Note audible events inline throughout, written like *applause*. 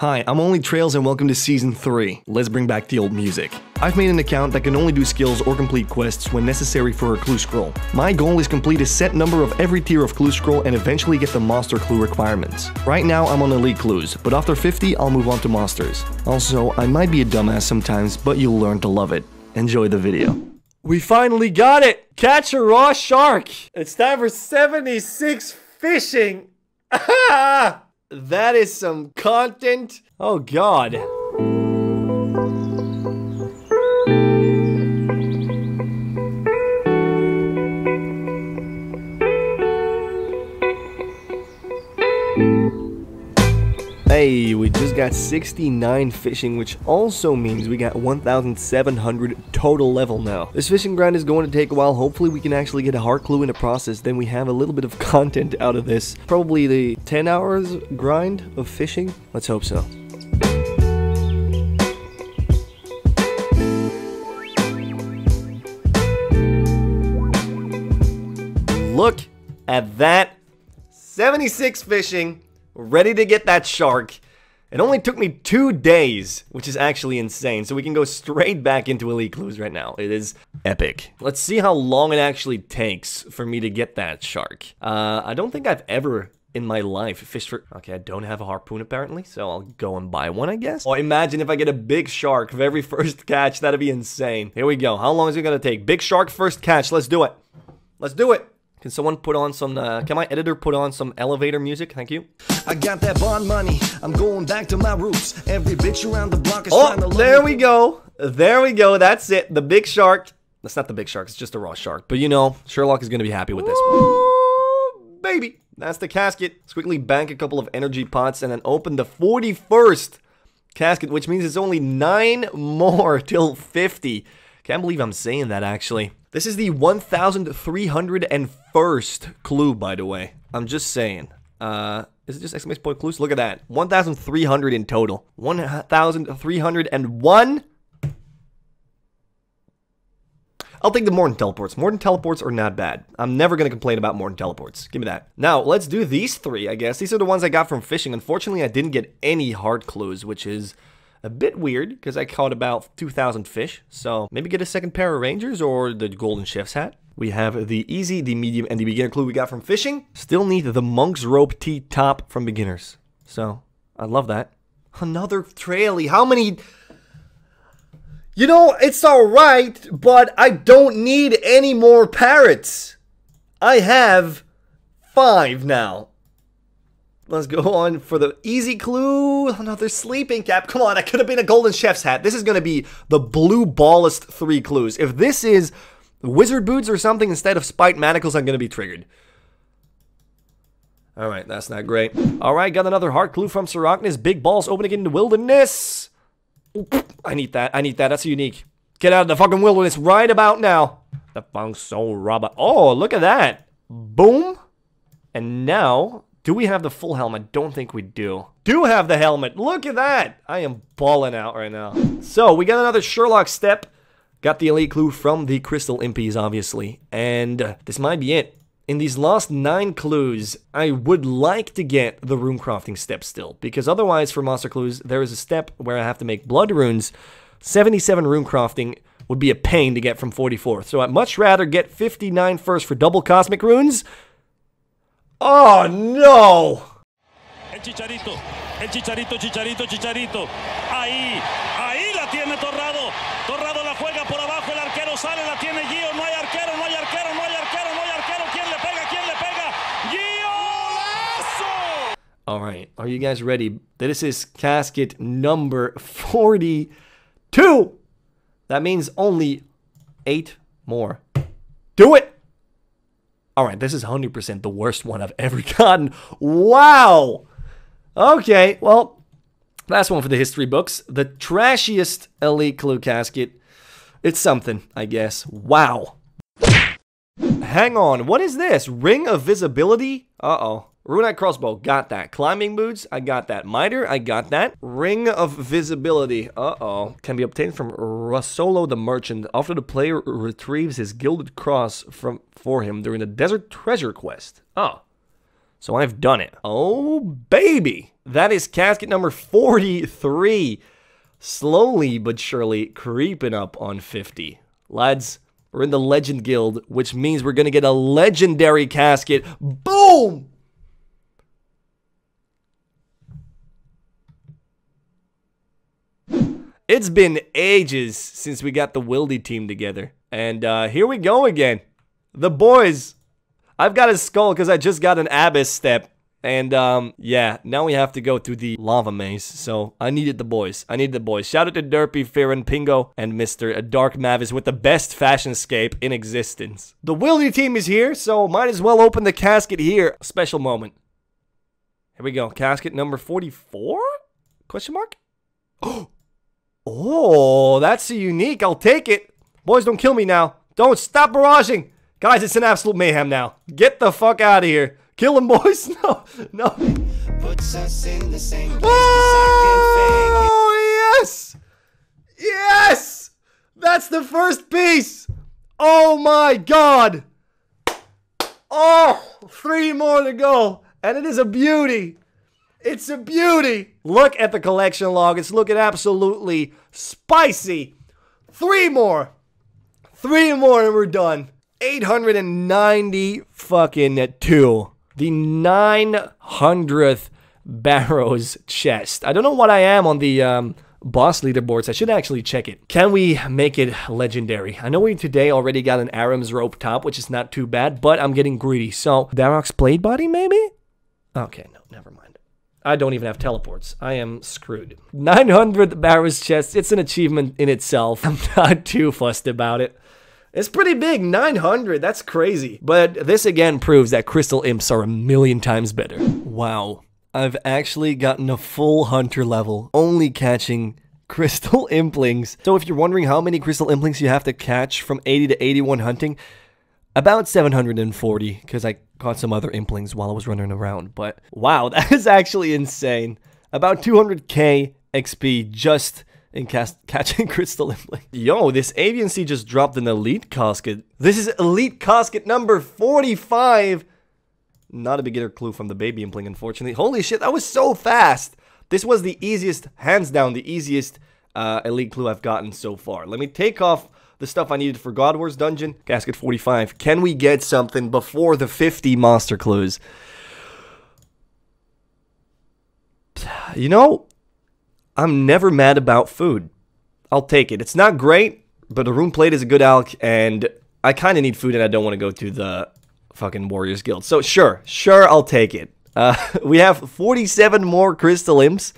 Hi, I'm Only Trails and welcome to Season 3. Let's bring back the old music. I've made an account that can only do skills or complete quests when necessary for a clue scroll. My goal is complete a set number of every tier of clue scroll and eventually get the master clue requirements. Right now I'm on elite clues, but after 50 I'll move on to masters. Also, I might be a dumbass sometimes, but you'll learn to love it. Enjoy the video. We finally got it! Catch a raw shark! It's time for 76 fishing! *laughs* that is some content. Oh god. We just got 69 fishing, which also means we got 1,700 total level now. This fishing grind is going to take a while. Hopefully we can actually get a hard clue in the process. Then we have a little bit of *laughs* content out of this. Probably the 10 hours grind of fishing. Let's hope so. Look at that. 76 fishing ready to get that shark. It only took me two days, which is actually insane. So we can go straight back into Elite Clues right now. It is epic. Let's see how long it actually takes for me to get that shark. Uh, I don't think I've ever in my life fished for... Okay, I don't have a harpoon apparently, so I'll go and buy one, I guess. Or imagine if I get a big shark for every *laughs* first catch. That'd be insane. Here we go. How long is it gonna take? Big shark first catch. Let's do it. Let's do it. Can someone put on some, uh, can my editor put on some elevator music? Thank you. I got that bond money. I'm going back to my roots. Every bitch around the block is Oh, trying to there we go. There we go. That's it. The big shark. That's not the big shark. It's just a raw shark. But you know, Sherlock is going to be happy with this. Ooh, baby. That's the casket. Let's quickly bank a couple of energy pots and then open the 41st casket, which means it's only nine more *laughs* till 50. Can't believe I'm saying that, actually. This is the 1301st clue, by the way. I'm just saying. Uh, is it just exclamation point clues? Look at that. 1,300 in total. 1,301? I'll take the Mort'ton teleports. Mort'ton teleports are not bad. I'm never going to complain about Mort'ton teleports. Give me that. Now, let's do these three, I guess. These are the ones I got from fishing. Unfortunately, I didn't get any hard clues, which is a bit weird because I caught about 2,000 fish. So maybe get a second pair of Rangers or the Golden Chef's hat. We have the easy, the medium, and the beginner clue we got from fishing. Still need the Monk's Robe T top from beginners. So, I love that. Another trailie. How many... You know, it's alright, but I don't need any more parrots. I have five now. Let's go on for the easy clue. Another sleeping cap. Come on, that could have been a golden chef's hat. This is going to be the blue ballest three clues. If this is wizard boots or something instead of spiked manacles, I'm to be triggered. All right, that's not great. All right, got another heart clue from Sarachnis. Big balls opening in the wilderness. I need that. I need that. That's unique. Get out of the fucking wilderness right about now. The funk soul robot. Oh, look at that. Boom. And now, do we have the full helmet? Don't think we do. Do have the helmet. Look at that. I am balling out right now. So, we got another Sherlock step. Got the elite clue from the Crystal Impies, obviously. And uh, this might be it. In these last nine clues, I would like to get the rune crafting step still, because otherwise for master clues, there is a step where I have to make blood runes. 77 rune crafting would be a pain to get from 44, so I'd much rather get 59 first for double cosmic runes. Oh no! El Chicharito, el Chicharito, Chicharito, Chicharito. Ahí, ahí la tiene Torrado. Torrado la juega por abajo, el arquero sale, la tiene Gio. No hay arquero, no hay arquero, no hay arquero, no hay arquero. ¿Quién le pega? ¿Quién le pega? ¡Gio! All right, are you guys ready? This is casket number 42. That means only eight more. Do it! All right, this is 100% the worst one I've ever *laughs* gotten. Wow! Okay, well, last one for the history books. The trashiest Elite Clue casket. It's something, I guess. Wow. Hang on, what is this? Ring of Visibility? Uh-oh. Runite Crossbow, got that. Climbing Boots, I got that. Miter, I got that. Ring of Visibility, uh-oh. Can be obtained from Rasolo the Merchant after the player retrieves his Gilded Cross from for him during the Desert Treasure Quest. Oh. So I've done it. Oh, baby. That is casket number 43. Slowly but surely creeping up on 50. Lads, we're in the Legend Guild, which means we're going to get a legendary casket. Boom! It's been ages since we got the Wildy team together. And uh, here we go again. The boys. I've got a skull because I just got an Abyss step. And um, yeah, now we have to go through the lava maze. So I needed the boys. I needed the boys. Shout out to Derpy, Farron, Pingo, and Mr. Dark Mavis with the best fashion scape in existence. The Wildy team is here, so might as well open the casket here. Special moment. Here we go. Casket number 44? Question mark? *gasps* Oh, that's a unique. I'll take it. Boys, don't kill me now. Don't stop barraging. Guys, it's an absolute mayhem now. Get the fuck out of here. Kill him, *laughs* boys. No, no. Puts us in the same place 'cause Oh, yes. Yes. That's the first piece. Oh, my God. Oh, three more to go. And it is a beauty. It's a beauty. Look at the collection log. It's looking absolutely spicy. Three more. Three more and we're done. 890 fucking two. The 900th Barrows chest. I don't know what I am on the um, boss leaderboards. I should actually check it. Can we make it legendary? I know we today already got an Ahrim's robe top, which is not too bad, but I'm getting greedy. So, Dharok's plate body, maybe? Okay, no, never mind. I don't even have teleports. I am screwed. 900th Barrows chest. It's an achievement in itself. *laughs* I'm not too fussed about it. It's pretty big, 900. That's crazy. But this again proves that crystal imps are a million times better. Wow. I've actually gotten a full hunter level, only catching *laughs* crystal implings. So if you're wondering how many crystal implings you have to catch from 80 to 81 hunting, about 740, because I caught some other implings while I was running around. But wow, *laughs* that is actually insane. About 200k XP just in cast- *laughs* catching crystal impling. Yo, this aviansie just dropped an elite casket. This is elite casket number 45. Not a beginner clue from the baby impling, unfortunately. Holy shit, that was so fast. This was the easiest, hands down, the easiest uh, elite clue I've gotten so far. Let me take off the stuff I needed for God Wars Dungeon. Casket 45. Can we get something before the 50 master clues? *sighs* You know, I'm never mad about food. I'll take it. It's not great, but a rune plate is a good alch, and I kind of need food and I don't want to go to the fucking Warriors Guild. So sure, sure, I'll take it. Uh, *laughs* we have 47 more Crystal Imps.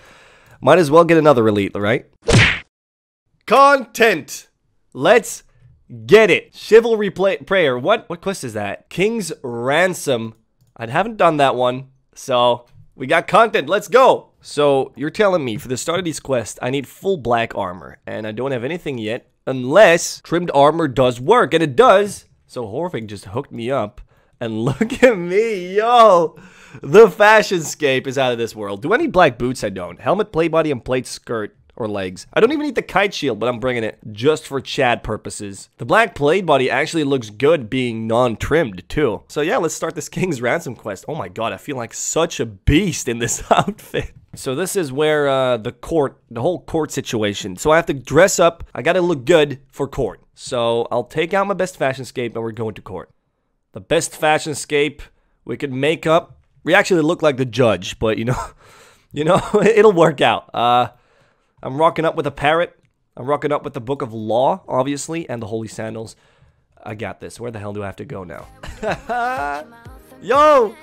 Might as well get another elite, right? Content! Let's get it. Chivalry prayer. What what quest is that? King's ransom. I haven't done that one, so we got content. Let's go. So you're telling me for the start of these quests, I need full black armor, and I don't have anything yet, unless trimmed armor does work, and it does. So Horvik just hooked me up, and *laughs* look at me, yo. The fashion scape is out of this world. Do I need black boots? I don't. Helmet, plate body, and plate skirt or legs. I don't even need the kite shield, but I'm bringing it just for Chad purposes. The black plate body actually looks good being non-trimmed too. So yeah, let's start this *laughs* King's Ransom quest. Oh my god, I feel like such a beast in this *laughs* outfit. So this is where uh, the court, the whole court situation. So I have to dress up. I gotta look good for court. So I'll take out my best fashion scape and we're going to court. The best fashion scape we could make up. We actually look like the judge, but you know, *laughs* you know, it'll work out. Uh, I'm rocking up with a parrot. I'm rocking up with the Book of Law, obviously, and the Holy Sandals. I got this. Where the hell do I have to go now? *laughs* yo,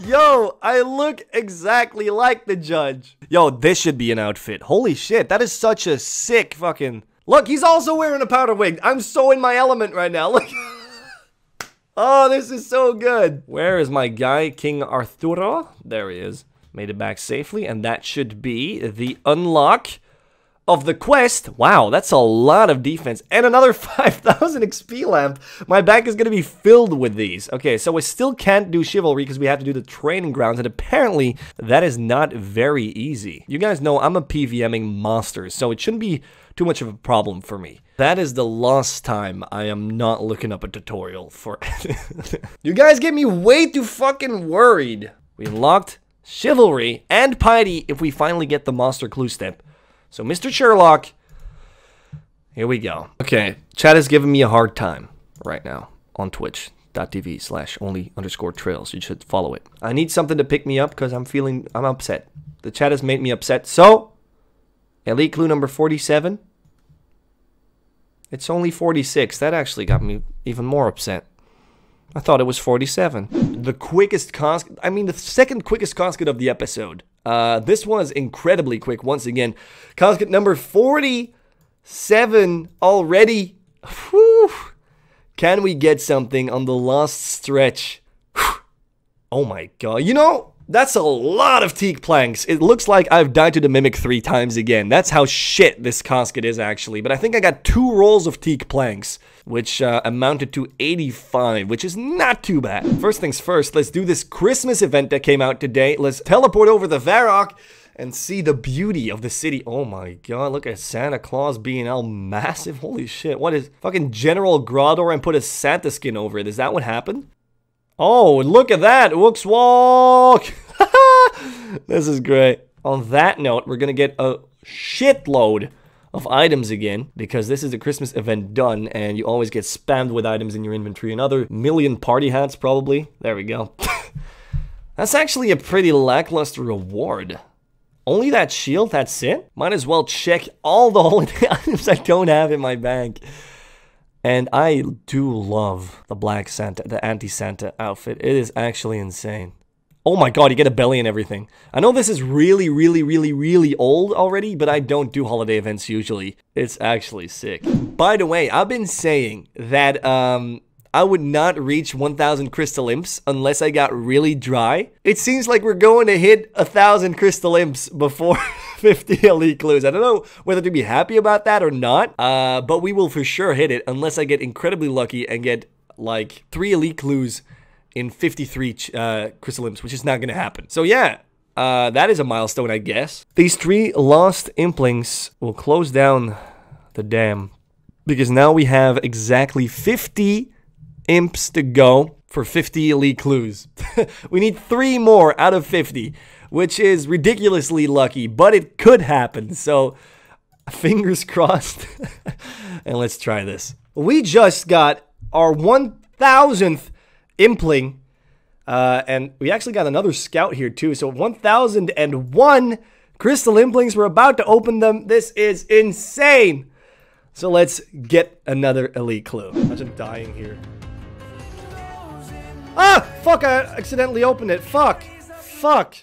yo, I look exactly like the judge. Yo, this should be an outfit. Holy shit, that is such a sick fucking. Look, he's also wearing a powder wig. I'm so in my element right now. *laughs* Look. oh, this is so good. Where is my guy, King Arturo? There he is. Made it back safely, and that should be the unlock of the quest. Wow, that's a lot of defense. And another *laughs* 5,000 XP lamp. My bank is going to be filled with these. Okay, so we still can't do chivalry because we have to do the training grounds. And apparently, that is not very easy. You guys know I'm a PVMing monster, so it shouldn't be too much of a problem for me. That is the last time I am not looking up a tutorial for *laughs* You guys get me way too fucking worried. We unlocked Chivalry and Piety if we finally get the Master Clue step. So, Mr. Sherlock, here we go. Okay, chat is giving me a hard time right now on twitch.tv slash only underscore trails. You should follow it. I need something to pick me up because I'm feeling, I'm upset. The chat has made me upset. So, elite clue number 47. It's only 46. That actually got me even more upset. I thought it was 47. The quickest casket, I mean, the second quickest casket of the episode. Uh, this was incredibly quick once again. Casket number 47 already. Whew. Can we get something on the last stretch? Whew. Oh my god. You know, that's a lot of teak planks. It looks like I've died to the Mimic three times again. That's how shit this casket is actually. But I think I got two rolls of teak planks, which uh, amounted to 85, which is not too bad. First things first, let's do this Christmas event that came out today. Let's teleport over the Varrock and see the beauty of the city. Oh my god, look at Santa Claus being all massive. Holy shit, what is fucking General Graardor and put a Santa skin over it? Is that what happened? Oh, look at that! Wooks walk! *laughs* this is great. On that note, we're gonna get a shitload of items again because this is a Christmas event done and you always get spammed with items in your inventory. Another million party hats, probably. There we go. *laughs* That's actually a pretty lackluster reward. Only that shield, that's it? Might as well check all the holiday *laughs* items I don't have in my bank. And I do love the Black Santa, the anti-Santa outfit. It is actually insane. Oh my god, you get a belly and everything. I know this is really, really, really, really old already, but I don't do holiday events usually. It's actually sick. By the way, I've been saying that um, I would not reach 1,000 crystal imps unless I got really dry. It seems like we're going to hit a 1,000 crystal imps before *laughs* 50 *laughs* elite clues. I don't know whether to be happy about that or not, uh, but we will for sure hit it unless I get incredibly lucky and get like three elite clues in 53 uh, crystal imps, which is not going to happen. So yeah, uh, that is a milestone, I guess. These three lost implings will close down the dam because now we have exactly 50 imps to go for 50 elite clues. *laughs* we need three more out of 50, which is ridiculously lucky, but it could happen. So *laughs* fingers crossed. *laughs* and let's try this. We just got our 1000th impling. Uh, and we actually got another scout here too. So 1001 crystal implings. We're about to open them. This is insane. So let's get another elite clue. Imagine dying here. Ah! Fuck, I accidentally opened it. Fuck. Fuck.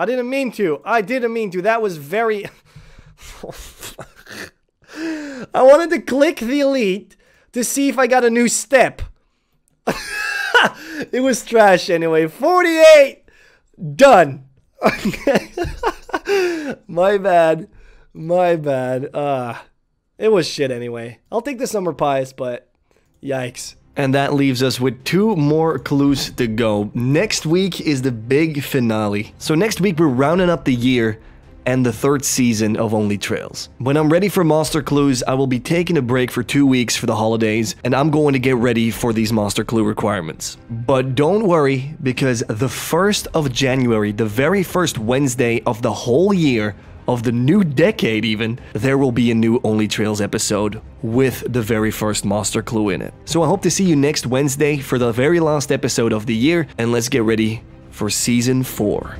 I didn't mean to. I didn't mean to. That was very... *laughs* I wanted to click the elite to see if I got a new step. *laughs* it was trash anyway. 48! Done. *laughs* My bad. My bad. Uh, it was shit anyway. I'll take the summer pies, but yikes. And that leaves us with two more clues to go. Next week is the big finale. So next week we're rounding up the year and the third season of Only Trails. When I'm ready for Master Clues, I will be taking a break for two weeks for the holidays, and I'm going to get ready for these Master Clue requirements. But don't worry, because the 1st of January, the very first Wednesday of the whole year, of the new decade even, there will be a new Only Trails episode with the very first Master Clue in it. So I hope to see you next Wednesday for the very last episode of the year, and let's get ready for Season 4.